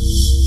you